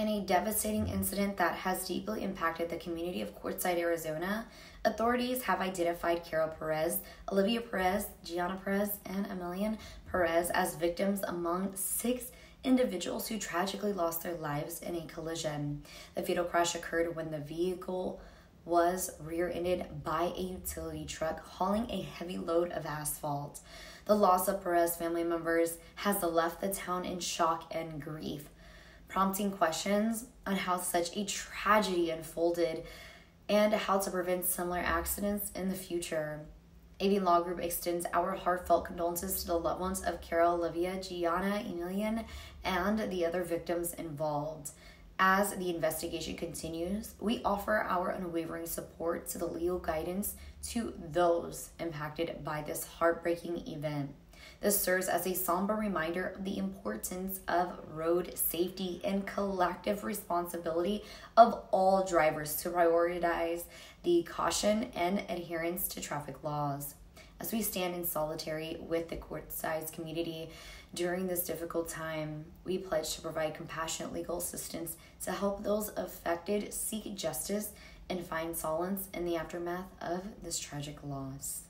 In a devastating incident that has deeply impacted the community of Quartzsite, Arizona, authorities have identified Karyl Perez, Olivia Perez, Giana Perez, and Emalynn Perez as victims among six individuals who tragically lost their lives in a collision. The fatal crash occurred when the vehicle was rear ended by a utility truck hauling a heavy load of asphalt. The loss of Perez family members has left the town in shock and grief prompting questions on how such a tragedy unfolded and how to prevent similar accidents in the future. Avian Law Group extends our heartfelt condolences to the loved ones of Karyl, Olivia, Giana, Emalynn, and the other victims involved. As the investigation continues, we offer our unwavering support to the legal guidance to those impacted by this heartbreaking event. This serves as a somber reminder of the importance of road safety and collective responsibility of all drivers to prioritize the caution and adherence to traffic laws. As we stand in solidarity with the Quartzsite community during this difficult time, we pledge to provide compassionate legal assistance to help those affected seek justice and find solace in the aftermath of this tragic loss.